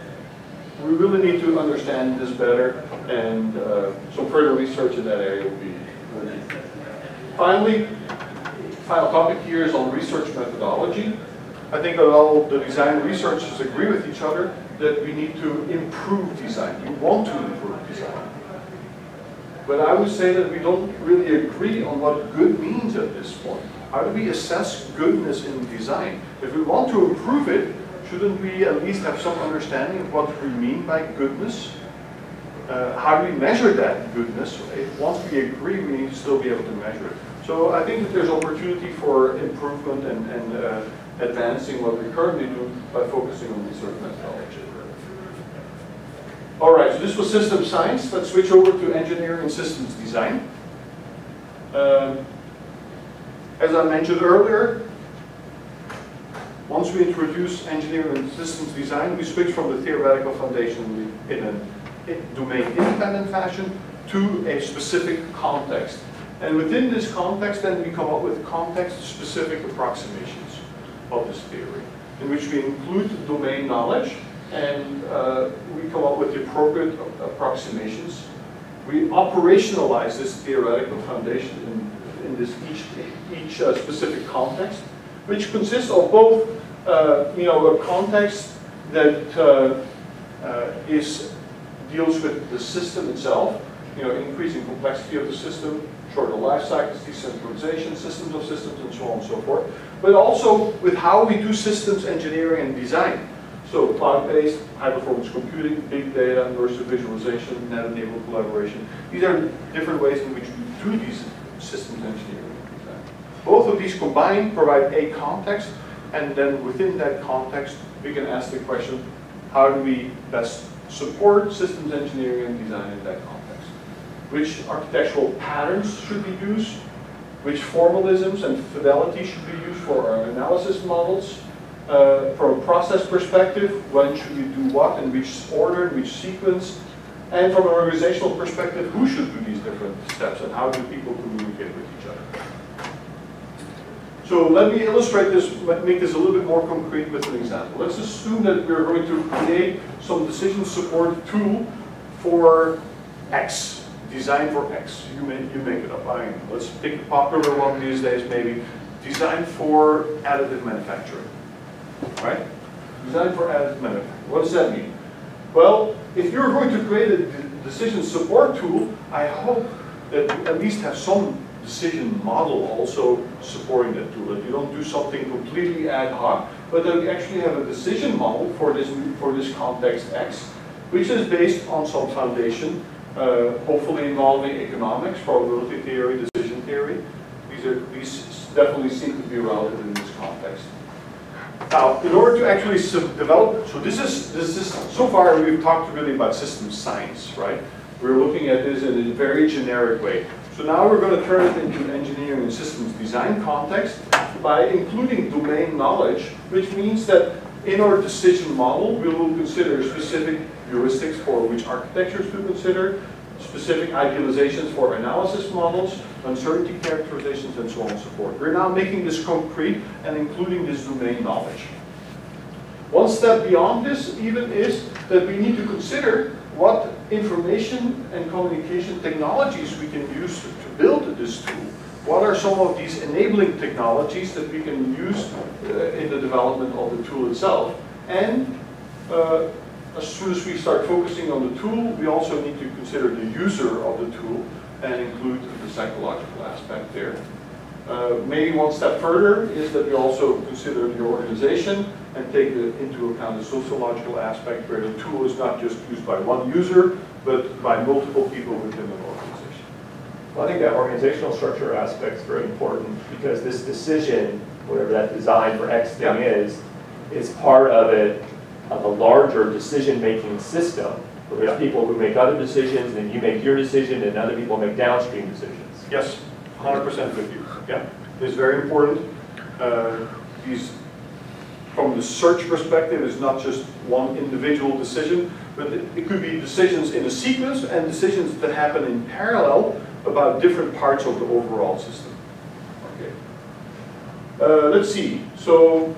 We really need to understand this better, and uh, some further research in that area will be be Finally, final topic here is on research methodology. I think that all the design researchers agree with each other that we need to improve design. We want to improve design. But I would say that we don't really agree on what good means at this point. How do we assess goodness in design? If we want to improve it, shouldn't we at least have some understanding of what we mean by goodness? Uh, how do we measure that goodness? If once we agree, we need to still be able to measure it. So I think that there's opportunity for improvement and, and uh, advancing what we currently do by focusing on research methodology. All right, so this was system science. Let's switch over to engineering and systems design. Um, as I mentioned earlier, once we introduce engineering systems design, we switch from the theoretical foundation in a domain-independent fashion to a specific context. And within this context, then we come up with context-specific approximations of this theory, in which we include domain knowledge, and uh, we come up with the appropriate approximations. We operationalize this theoretical foundation in, in this each, each uh, specific context, which consists of both, uh, you know, a context that uh, uh, is deals with the system itself, you know, increasing complexity of the system, shorter life cycles, decentralization, systems of systems, and so on and so forth. But also with how we do systems engineering and design. So cloud-based, high-performance computing, big data, immersive visualization, net-enabled collaboration. These are different ways in which we do these systems engineering. Both of these combined provide a context, and then within that context, we can ask the question, how do we best support systems engineering and design in that context? Which architectural patterns should be used? Which formalisms and fidelity should be used for our analysis models? Uh, from a process perspective, when should we do what, in which order, in which sequence? And from an organizational perspective, who should do these different steps and how do people communicate with? So let me illustrate this, make this a little bit more concrete with an example. Let's assume that we're going to create some decision support tool for X, designed for X. You make, you make it up. I, let's pick a popular one these days, maybe. Designed for additive manufacturing, right? Designed for additive manufacturing. What does that mean? Well, if you're going to create a decision support tool, I hope that you at least have some decision model also supporting that tool. That you don't do something completely ad hoc, but that we actually have a decision model for this for this context X, which is based on some foundation, uh, hopefully involving economics, probability theory, decision theory. These are these definitely seem to be relevant in this context. Now, in order to actually develop, so this is this is so far we've talked really about system science, right? We're looking at this in a very generic way. So now we're going to turn it into an engineering and systems design context by including domain knowledge, which means that in our decision model, we will consider specific heuristics for which architectures to consider, specific idealizations for analysis models, uncertainty characterizations, and so on and so forth. We're now making this concrete and including this domain knowledge. One step beyond this even is that we need to consider what information and communication technologies we can use to build this tool. What are some of these enabling technologies that we can use uh, in the development of the tool itself? And uh, as soon as we start focusing on the tool, we also need to consider the user of the tool and include the psychological aspect there. Uh, Maybe one step further is that we also consider the organization and take the- into account the sociological aspect where the tool is not just used by one user, but by multiple people within an organization. Well, I think that organizational structure aspect is very important because this decision, whatever that design for X thing Yeah. is, is part of it, of a larger decision-making system. Where Yeah. there's people who make other decisions, and you make your decision, and other people make downstream decisions. Yes, 100% with you, yeah. It's very important. Uh, from the search perspective, it's not just one individual decision, but it it could be decisions in a sequence and decisions that happen in parallel about different parts of the overall system. Okay. Uh, Let's see, so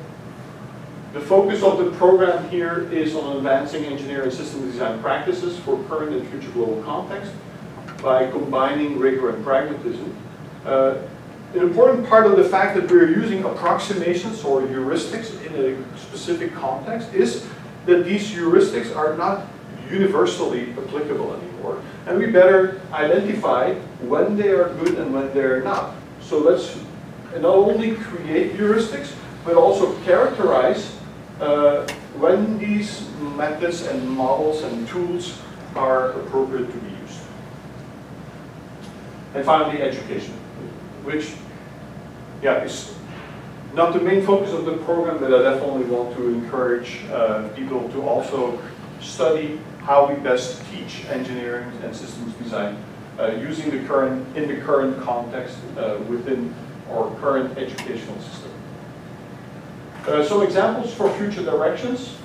the focus of the program here is on advancing engineering system design practices for current and future global context by combining rigor and pragmatism. Uh, An important part of the fact that we're using approximations or heuristics in a specific context is that these heuristics are not universally applicable anymore. And we better identify when they are good and when they're not. So let's not only create heuristics, but also characterize uh, when these methods and models and tools are appropriate to be used. And finally, education, which, yeah, is not the main focus of the program, but I definitely want to encourage uh, people to also study how we best teach engineering and systems design uh, using the current, in the current context uh, within our current educational system. Uh, some examples for future directions.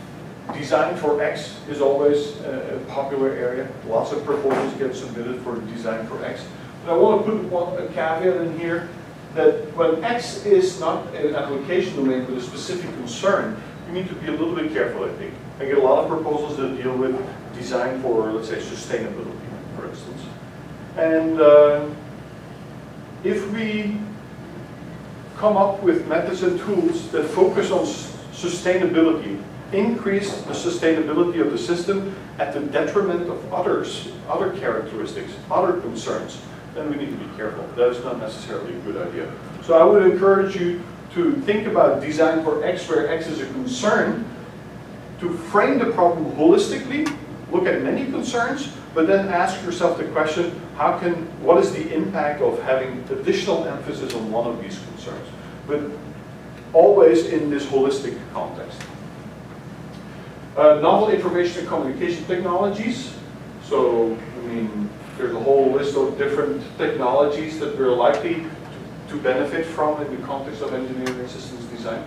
Design for X is always a, a popular area. Lots of proposals get submitted for design for X. But I want to put one, a caveat in here that when X is not an application domain but a specific concern, you need to be a little bit careful, I think. I get a lot of proposals that deal with design for, let's say, sustainability, for instance. And uh, if we come up with methods and tools that focus on sustainability, increase the sustainability of the system at the detriment of others, other characteristics, other concerns, then we need to be careful. That is not necessarily a good idea. So I would encourage you to think about design for X where X is a concern, to frame the problem holistically, look at many concerns, but then ask yourself the question, how can, what is the impact of having additional emphasis on one of these concerns? But always in this holistic context. Uh, novel information and communication technologies. So, I mean, there's a whole list of different technologies that we're likely to, benefit from in the context of engineering systems design.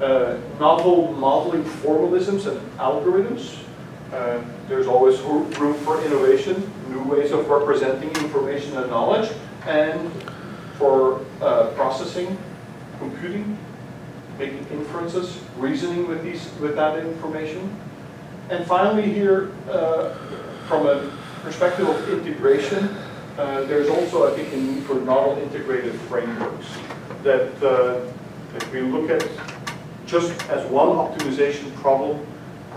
Uh, novel modeling formalisms and algorithms. Uh, there's always room for innovation, new ways of representing information and knowledge, and for uh, processing, computing, making inferences, reasoning with these with that information. And finally, here, uh, from a perspective of integration, uh, there's also, I think, a need for novel integrated frameworks that uh, if we look at just as one optimization problem,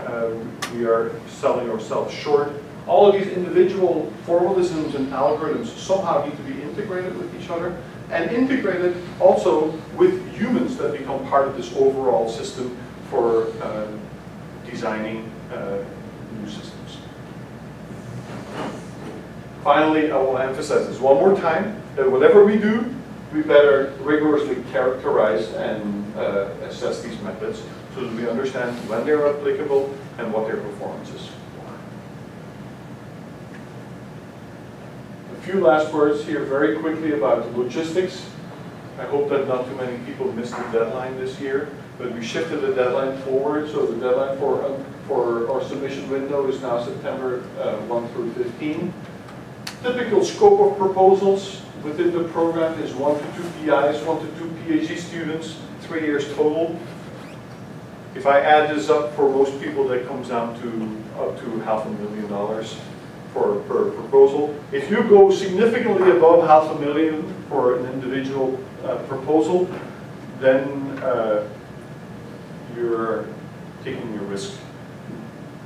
uh, we are selling ourselves short. All of these individual formalisms and algorithms somehow need to be integrated with each other and integrated also with humans that become part of this overall system for uh, designing uh, new systems. Finally, I want to emphasize this one more time, that whatever we do, we better rigorously characterize and uh, assess these methods so that we understand when they're applicable and what their performance is. A few last words here very quickly about logistics. I hope that not too many people missed the deadline this year, but we shifted the deadline forward, so the deadline for, um, for our submission window is now September uh, 1 through 15. Typical scope of proposals within the program is one to two PIs, one to two PhD students, three years total. If I add this up for most people, that comes down to up to half a million dollars for per proposal. If you go significantly above half a million for an individual uh, proposal, then uh, you're taking your risk.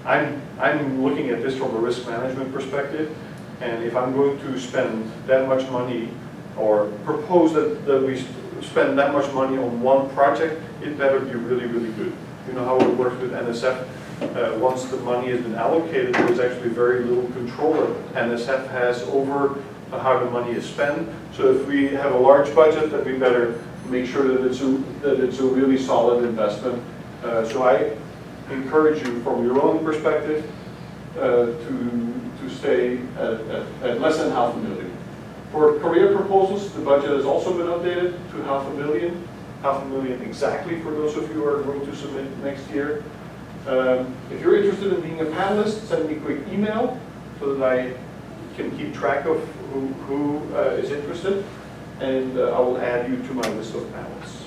I'm, I'm looking at this from a risk management perspective, and if I'm going to spend that much money or propose that, that we spend that much money on one project, it better be really, really good. You know how it works with NSF? Uh, once the money has been allocated, there's actually very little control that NSF has over how the money is spent. So if we have a large budget, then we better make sure that it's a, that it's a really solid investment. Uh, so I encourage you from your own perspective uh, to, to stay at, at, at less than half a million. For career proposals, the budget has also been updated to half a million, half a million exactly for those of you who are going to submit next year. Um, If you're interested in being a panelist, send me a quick email so that I can keep track of who, who uh, is interested, and uh, I will add you to my list of panelists.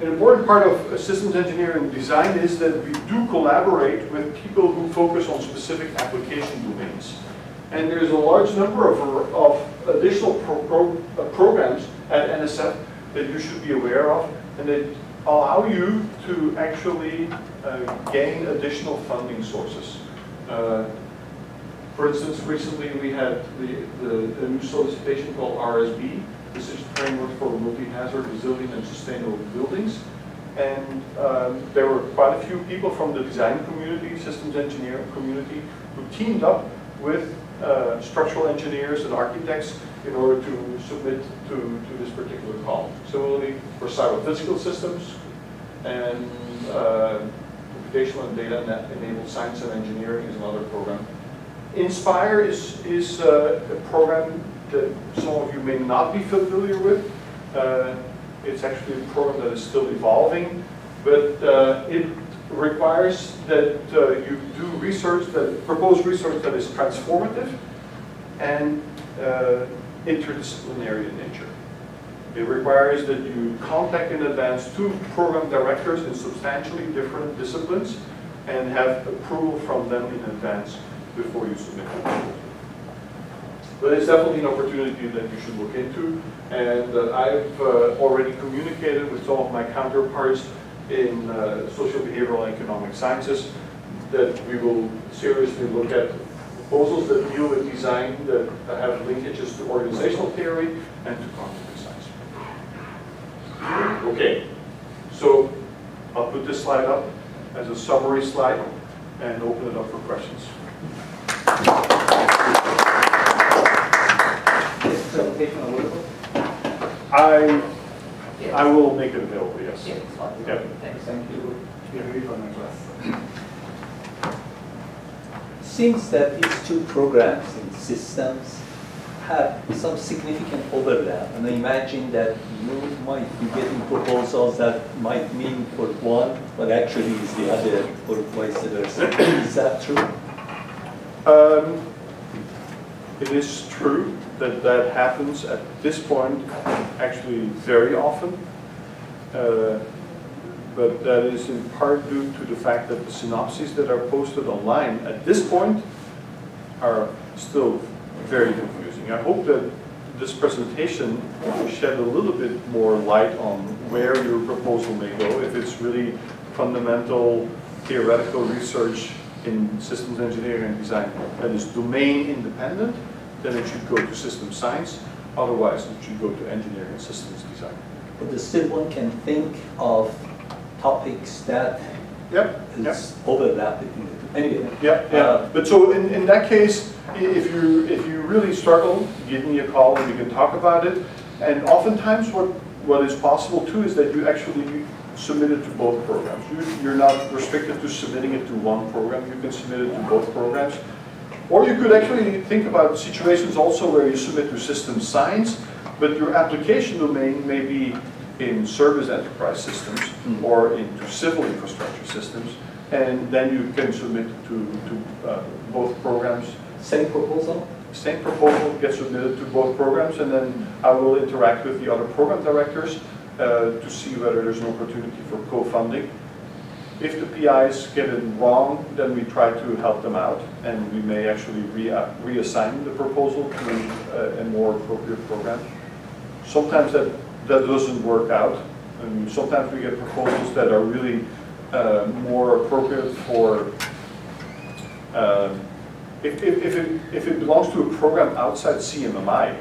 An important part of systems engineering design is that we do collaborate with people who focus on specific application domains. And there's a large number of, of additional pro, pro, uh, programs at NSF that you should be aware of and that allow you to actually uh, gain additional funding sources. Uh, for instance, recently we had the, the, the new solicitation called RSB, Decision Framework for Multi-Hazard, Resilient and Sustainable Buildings. And um, there were quite a few people from the design community, systems engineering community, who teamed up with uh, structural engineers and architects in order to submit to, to this particular call. Similarly, for cyber-physical systems and uh, computational and data-enabled science and engineering is another program. Inspire is, is uh, a program that some of you may not be familiar with. Uh, it's actually a program that is still evolving, but uh, it requires that uh, you do research, that propose research that is transformative and uh, interdisciplinary in nature. It requires that you contact in advance two program directors in substantially different disciplines and have approval from them in advance before you submit. But it's definitely an opportunity that you should look into. And uh, I've uh, already communicated with some of my counterparts in uh, social behavioral and economic sciences that we will seriously look at proposals that deal with design that have linkages to organizational theory and to cognitive science. Okay, so I'll put this slide up as a summary slide and open it up for questions. Is presentation available? I, Yes. I will make it available, yes. Yeah, it's fine. Yeah. Thanks. Thank you. You're ready for my class. Seems that these two programs in systems have some significant overlap. And I imagine that you might be getting proposals that might mean for one, but actually is the other, or vice versa. Is that true? Um, It is true that that happens at this point, actually very often. Uh, But that is in part due to the fact that the synopses that are posted online at this point are still very confusing. I hope that this presentation will shed a little bit more light on where your proposal may go, if it's really fundamental theoretical research in systems engineering and design that is domain independent, then it should go to system science. Otherwise, it should go to engineering and systems design. But the one can think of topics that Yep, yep. is overlapping. Anyway. Yeah, yeah. Uh, But so in, in that case, if you, if you really struggle, give me a call and we can talk about it. And oftentimes what, what is possible too is that you actually submit it to both programs. You, you're not restricted to submitting it to one program, you can submit it to both programs. Or you could actually think about situations also where you submit to system science, but your application domain may be in service enterprise systems Mm. or into civil infrastructure systems, and then you can submit to, to uh, both programs. Same proposal? Same proposal gets submitted to both programs, and then I will interact with the other program directors uh, to see whether there's an opportunity for co-funding. If the PIs get it wrong, then we try to help them out, and we may actually re- reassign the proposal to a, a more appropriate program. Sometimes that, that doesn't work out. Mean, sometimes we get proposals that are really uh, more appropriate for um, If, if, if it, if it belongs to a program outside CMMI,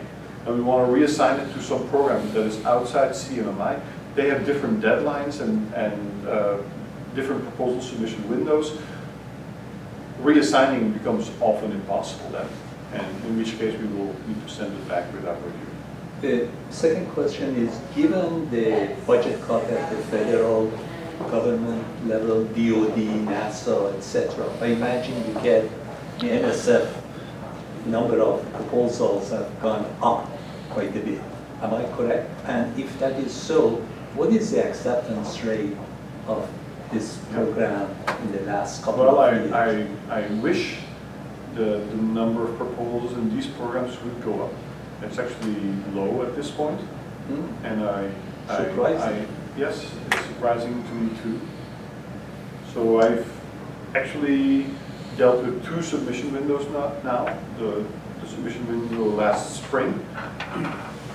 and we want to reassign it to some program that is outside CMMI, they have different deadlines and, and uh, different proposal submission windows. Reassigning becomes often impossible then, and in which case we will need to send it back without review. The second question is, given the budget cut at the federal government level, DOD, NASA, etc., I imagine you get the NSF number of proposals have gone up quite a bit. Am I correct? And if that is so, what is the acceptance rate of this program in the last couple Well, I, of years? I, I wish the, the number of proposals in these programs would go up. It's actually low at this point, Hmm? and I, I, Surprising. I, yes, it's surprising to me too. So I've actually dealt with two submission windows no- now, the, the submission window last spring,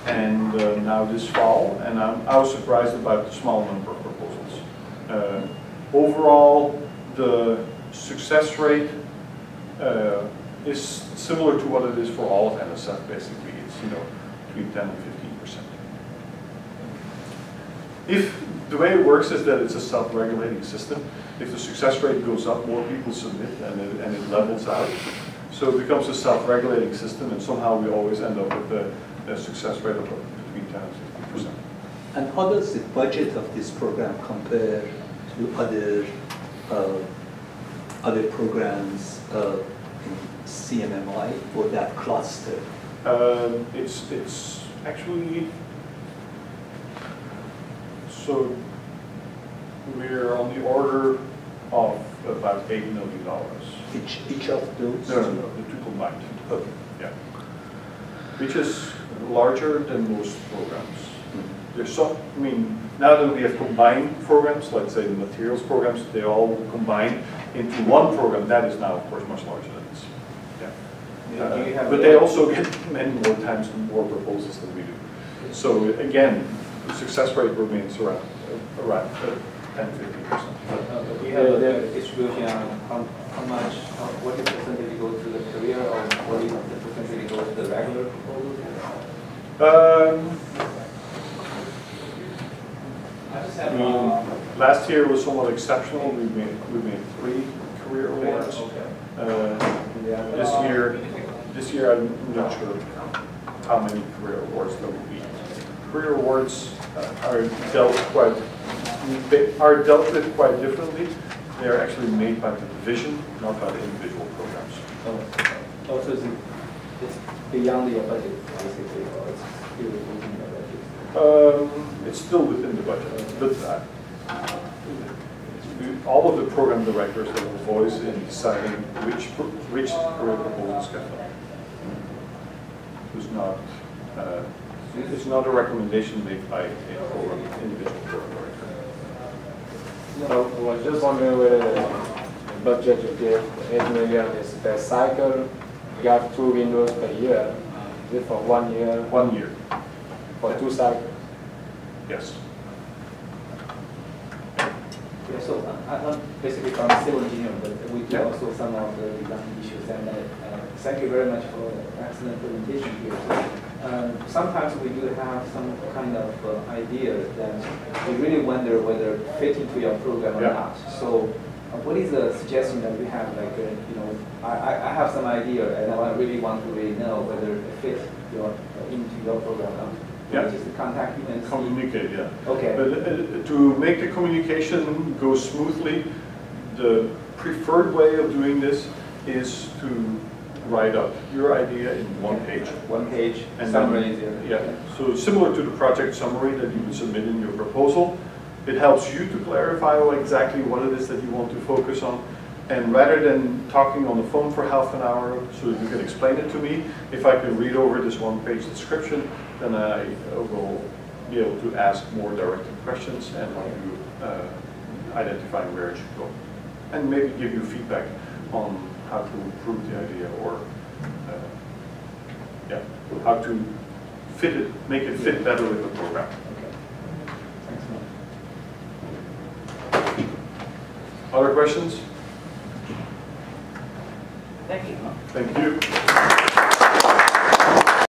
and uh, now this fall, and I'm, I was surprised about the small number of proposals. Uh, Overall, the success rate uh, is similar to what it is for all of NSF, basically. It's, you know, between 10 and 15 percent. If, the way it works is that it's a self-regulating system. If the success rate goes up, more people submit and it, and it levels out. So it becomes a self-regulating system and somehow we always end up with a, a success rate of between 10 and 15 percent. And how does the budget of this program compare to other, uh, other programs uh, in CMMI or that cluster? Um, It's, it's actually, so we're on the order of about eight million dollars. Each, each of those? No, no, no, the two combined, Okay. yeah. Which is larger than most programs. There's some, I mean, now that we have combined programs, let's say the materials programs, they all combine into one program, that is now, of course, much larger than this. Yeah. Do you Uh, have But they also get many more times more proposals than we do. So again, the success rate remains around, uh, around uh, 10, 15 percent. Uh, but Do you have a a distribution on how, how much, how- what is the percentage go to the career or what is the percentage go to the regular proposals? Um, I mean, last year was somewhat exceptional, we made, we made three career awards. Uh, This year, this year, I'm not sure how many career awards there will be. Career awards uh, are dealt quite, they are dealt with quite differently. They are actually made by the division, not by the individual programs. Oh, Also, it's, it's beyond your budget, basically, or it's still within your budget? Um, It's still within the budget, but uh, all of the program directors have a voice in deciding which, which career proposals get done. It's not, uh, it's not a recommendation made by a program, individual program director. So I was just wondering whether the budget you gave, eight million is per cycle, you have two windows per year, is it for one year, One year, for two cycles? Yes. Yeah, so uh, I'm basically from civil engineering, but we do Yeah. also some of the design issues. And uh, uh, thank you very much for the excellent presentation here. So, um, Sometimes we do have some kind of uh, ideas that we really wonder whether fit into your program or Yeah. not. So uh, what is the suggestion that we have, like, uh, you know, I, I have some idea and I really want to really know whether it fits your, into your program or not. Yeah. Just contact you and see. Communicate, yeah. Okay. But uh, to make the communication go smoothly, the preferred way of doing this is to write up your idea in one page. One page, And summary then-. Yeah, so similar to the project summary that you would submit in your proposal, it helps you to clarify exactly what it is that you want to focus on. And rather than talking on the phone for half an hour so that you can explain it to me, if I can read over this one-page description, then I will be able to ask more directed questions and help you uh, identify where it should go. And maybe give you feedback on how to improve the idea or uh, yeah, how to fit it, make it fit better with the program. Okay. Thanks a lot. Other questions? Thank you. Thank you.